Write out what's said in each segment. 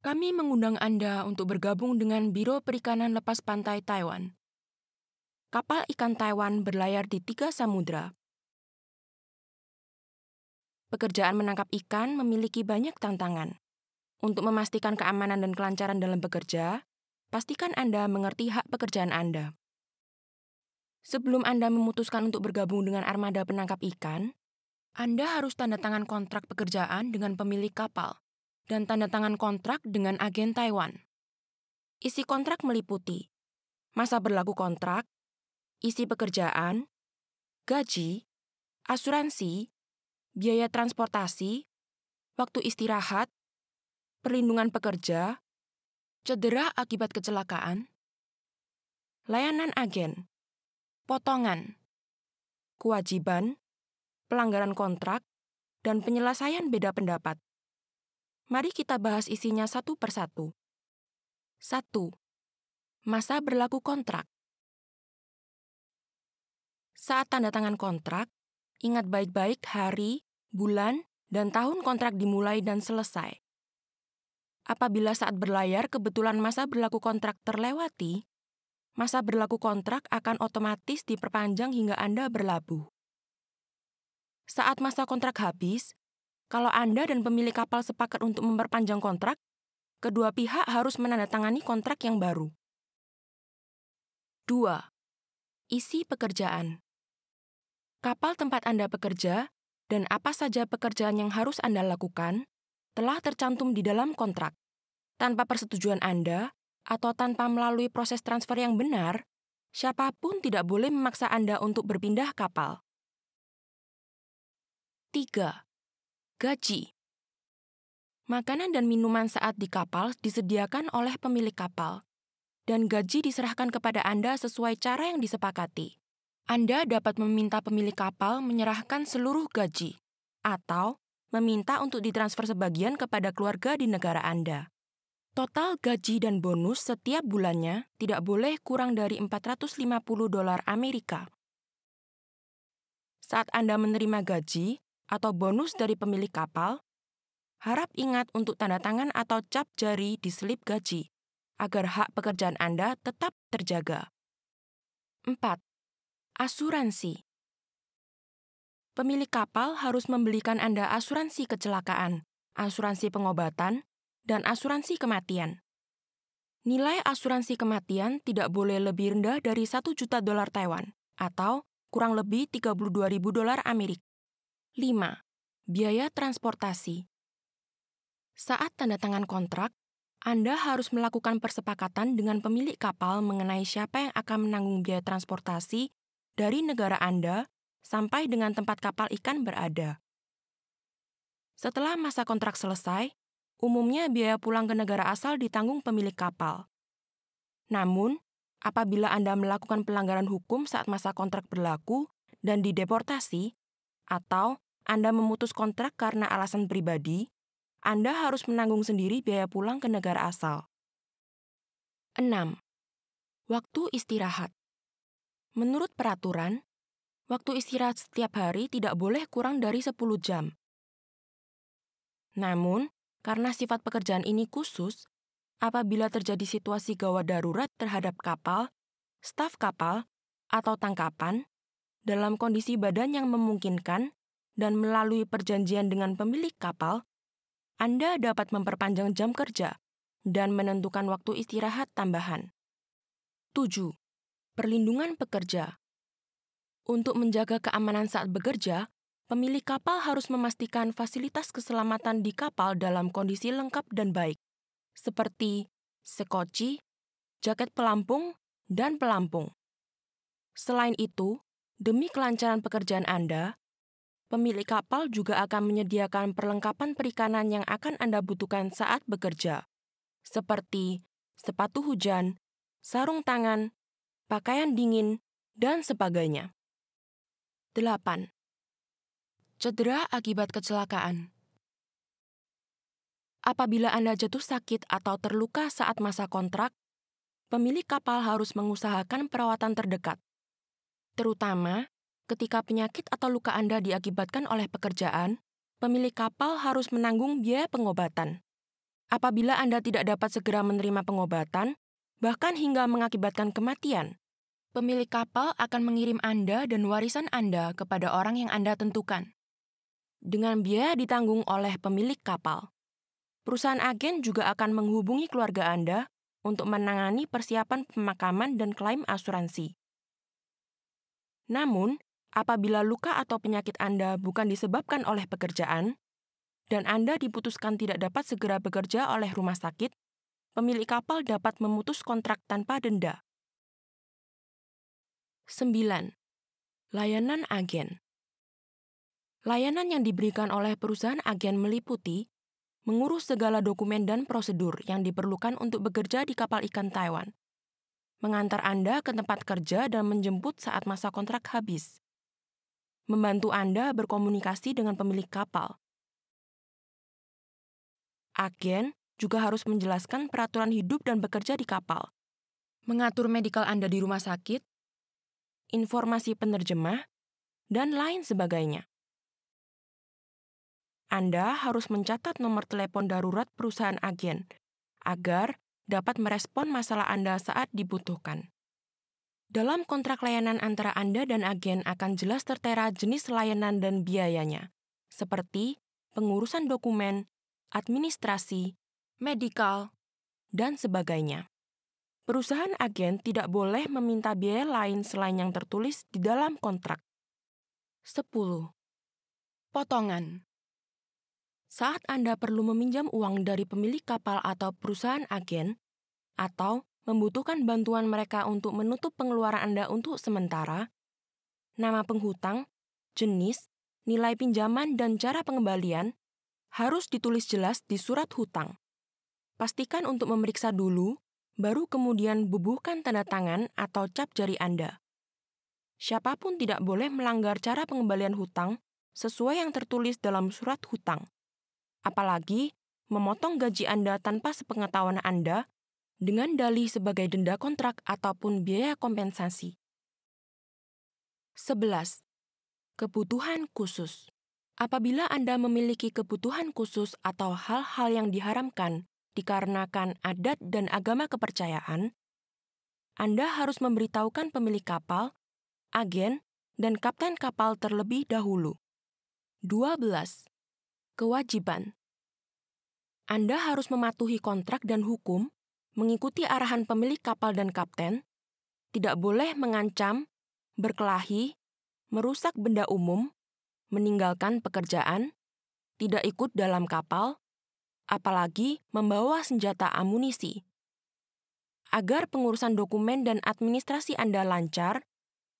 Kami mengundang Anda untuk bergabung dengan Biro Perikanan Lepas Pantai Taiwan. Kapal ikan Taiwan berlayar di tiga samudra. Pekerjaan menangkap ikan memiliki banyak tantangan. Untuk memastikan keamanan dan kelancaran dalam bekerja, pastikan Anda mengerti hak pekerjaan Anda. Sebelum Anda memutuskan untuk bergabung dengan armada penangkap ikan, Anda harus tanda tangan kontrak pekerjaan dengan pemilik kapal dan tanda tangan kontrak dengan agen Taiwan. Isi kontrak meliputi masa berlaku kontrak, isi pekerjaan, gaji, asuransi, biaya transportasi, waktu istirahat, perlindungan pekerja, cedera akibat kecelakaan, layanan agen, potongan, kewajiban, pelanggaran kontrak, dan penyelesaian beda pendapat. Mari kita bahas isinya satu persatu. 1. Masa berlaku kontrak. Saat tanda tangan kontrak, ingat baik-baik hari, bulan, dan tahun kontrak dimulai dan selesai. Apabila saat berlayar kebetulan masa berlaku kontrak terlewati, masa berlaku kontrak akan otomatis diperpanjang hingga Anda berlabuh. Saat masa kontrak habis, kalau Anda dan pemilik kapal sepakat untuk memperpanjang kontrak, kedua pihak harus menandatangani kontrak yang baru. 2. Isi pekerjaan. Kapal tempat Anda bekerja dan apa saja pekerjaan yang harus Anda lakukan telah tercantum di dalam kontrak. Tanpa persetujuan Anda atau tanpa melalui proses transfer yang benar, siapa pun tidak boleh memaksa Anda untuk berpindah kapal. 3 Gaji Makanan dan minuman saat di kapal disediakan oleh pemilik kapal, dan gaji diserahkan kepada Anda sesuai cara yang disepakati. Anda dapat meminta pemilik kapal menyerahkan seluruh gaji, atau meminta untuk ditransfer sebagian kepada keluarga di negara Anda. Total gaji dan bonus setiap bulannya tidak boleh kurang dari 450 dolar Amerika. Saat Anda menerima gaji, atau bonus dari pemilik kapal, harap ingat untuk tanda tangan atau cap jari di selip gaji, agar hak pekerjaan Anda tetap terjaga. 4. Asuransi Pemilik kapal harus membelikan Anda asuransi kecelakaan, asuransi pengobatan, dan asuransi kematian. Nilai asuransi kematian tidak boleh lebih rendah dari 1 juta dolar Taiwan atau kurang lebih 32 ribu dolar Amerika. 5. Biaya transportasi. Saat tanda tangan kontrak, Anda harus melakukan persepakatan dengan pemilik kapal mengenai siapa yang akan menanggung biaya transportasi dari negara Anda sampai dengan tempat kapal ikan berada. Setelah masa kontrak selesai, umumnya biaya pulang ke negara asal ditanggung pemilik kapal. Namun, apabila Anda melakukan pelanggaran hukum saat masa kontrak berlaku dan dideportasi, atau Anda memutus kontrak karena alasan pribadi, Anda harus menanggung sendiri biaya pulang ke negara asal. 6. Waktu istirahat. Menurut peraturan, waktu istirahat setiap hari tidak boleh kurang dari 10 jam. Namun, karena sifat pekerjaan ini khusus, apabila terjadi situasi gawat darurat terhadap kapal, staf kapal, atau tangkapan, dalam kondisi badan yang memungkinkan dan melalui perjanjian dengan pemilik kapal, Anda dapat memperpanjang jam kerja dan menentukan waktu istirahat tambahan. 7. Perlindungan pekerja. Untuk menjaga keamanan saat bekerja, pemilik kapal harus memastikan fasilitas keselamatan di kapal dalam kondisi lengkap dan baik, seperti sekoci, jaket pelampung, dan pelampung. Selain itu, Demi kelancaran pekerjaan Anda, pemilik kapal juga akan menyediakan perlengkapan perikanan yang akan Anda butuhkan saat bekerja, seperti sepatu hujan, sarung tangan, pakaian dingin, dan sebagainya. 8. Cedera akibat kecelakaan. Apabila Anda jatuh sakit atau terluka saat masa kontrak, pemilik kapal harus mengusahakan perawatan terdekat terutama ketika penyakit atau luka Anda diakibatkan oleh pekerjaan, pemilik kapal harus menanggung biaya pengobatan. Apabila Anda tidak dapat segera menerima pengobatan, bahkan hingga mengakibatkan kematian, pemilik kapal akan mengirim Anda dan warisan Anda kepada orang yang Anda tentukan. Dengan biaya ditanggung oleh pemilik kapal. Perusahaan agen juga akan menghubungi keluarga Anda untuk menangani persiapan pemakaman dan klaim asuransi. Namun, apabila luka atau penyakit Anda bukan disebabkan oleh pekerjaan, dan Anda diputuskan tidak dapat segera bekerja oleh rumah sakit, pemilik kapal dapat memutus kontrak tanpa denda. 9. Layanan agen Layanan yang diberikan oleh perusahaan agen meliputi mengurus segala dokumen dan prosedur yang diperlukan untuk bekerja di kapal ikan Taiwan, mengantar Anda ke tempat kerja dan menjemput saat masa kontrak habis, membantu Anda berkomunikasi dengan pemilik kapal, Agen juga harus menjelaskan peraturan hidup dan bekerja di kapal, mengatur medikal Anda di rumah sakit, informasi penerjemah, dan lain sebagainya. Anda harus mencatat nomor telepon darurat perusahaan agen agar dapat merespon masalah Anda saat dibutuhkan. Dalam kontrak layanan antara Anda dan agen akan jelas tertera jenis layanan dan biayanya, seperti pengurusan dokumen, administrasi, medikal, dan sebagainya. Perusahaan agen tidak boleh meminta biaya lain selain yang tertulis di dalam kontrak. 10. Potongan Saat Anda perlu meminjam uang dari pemilik kapal atau perusahaan agen, atau membutuhkan bantuan mereka untuk menutup pengeluaran Anda untuk sementara, nama penghutang, jenis, nilai pinjaman, dan cara pengembalian harus ditulis jelas di surat hutang. Pastikan untuk memeriksa dulu, baru kemudian bubuhkan tanda tangan atau cap jari Anda. Siapa pun tidak boleh melanggar cara pengembalian hutang sesuai yang tertulis dalam surat hutang. Apalagi memotong gaji Anda tanpa sepengetahuan Anda dengan dalih sebagai denda kontrak ataupun biaya kompensasi. 11. Kebutuhan khusus Apabila Anda memiliki kebutuhan khusus atau hal-hal yang diharamkan dikarenakan adat dan agama kepercayaan, Anda harus memberitahukan pemilik kapal, agen, dan kapten kapal terlebih dahulu. 12. Kewajiban Anda harus mematuhi kontrak dan hukum, mengikuti arahan pemilik kapal dan kapten, tidak boleh mengancam, berkelahi, merusak benda umum, meninggalkan pekerjaan, tidak ikut dalam kapal, apalagi membawa senjata amunisi. Agar pengurusan dokumen dan administrasi Anda lancar,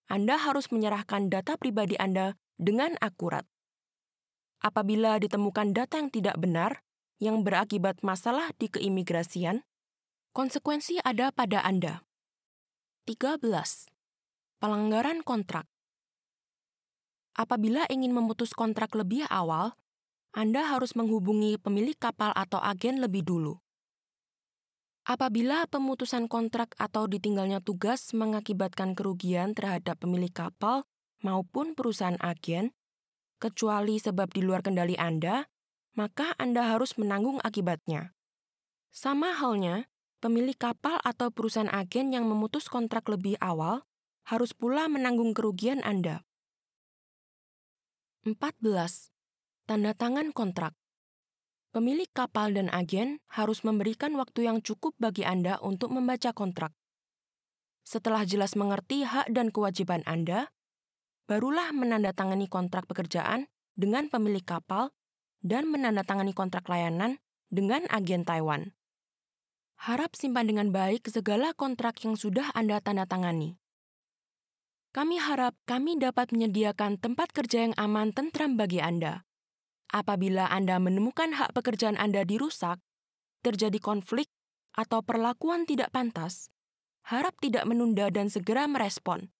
Anda harus menyerahkan data pribadi Anda dengan akurat. Apabila ditemukan data yang tidak benar, yang berakibat masalah di keimigrasian, konsekuensi ada pada Anda. 13. Pelanggaran kontrak Apabila ingin memutus kontrak lebih awal, Anda harus menghubungi pemilik kapal atau agen lebih dulu. Apabila pemutusan kontrak atau ditinggalnya tugas mengakibatkan kerugian terhadap pemilik kapal maupun perusahaan agen, kecuali sebab di luar kendali Anda, maka Anda harus menanggung akibatnya. Sama halnya, pemilik kapal atau perusahaan agen yang memutus kontrak lebih awal harus pula menanggung kerugian Anda. 14. Tanda tangan kontrak. Pemilik kapal dan agen harus memberikan waktu yang cukup bagi Anda untuk membaca kontrak. Setelah jelas mengerti hak dan kewajiban Anda, barulah menandatangani kontrak pekerjaan dengan pemilik kapal dan menandatangani kontrak layanan dengan agen Taiwan. Harap simpan dengan baik segala kontrak yang sudah Anda tandatangani. Kami harap kami dapat menyediakan tempat kerja yang aman tentram bagi Anda. Apabila Anda menemukan hak pekerjaan Anda dirusak, terjadi konflik, atau perlakuan tidak pantas, harap tidak menunda dan segera merespon.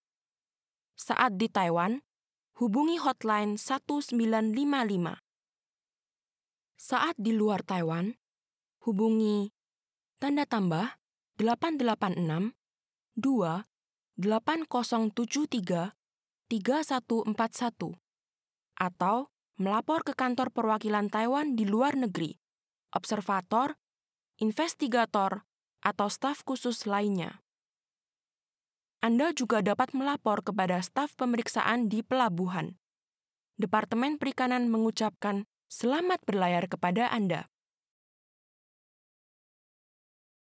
Saat di Taiwan, hubungi hotline 1955. Saat di luar Taiwan, hubungi tanda tambah 886 2 8073 3141 atau melapor ke kantor perwakilan Taiwan di luar negeri, Observator investigator, atau staf khusus lainnya. Anda juga dapat melapor kepada staf pemeriksaan di pelabuhan. Departemen Perikanan mengucapkan selamat berlayar kepada Anda.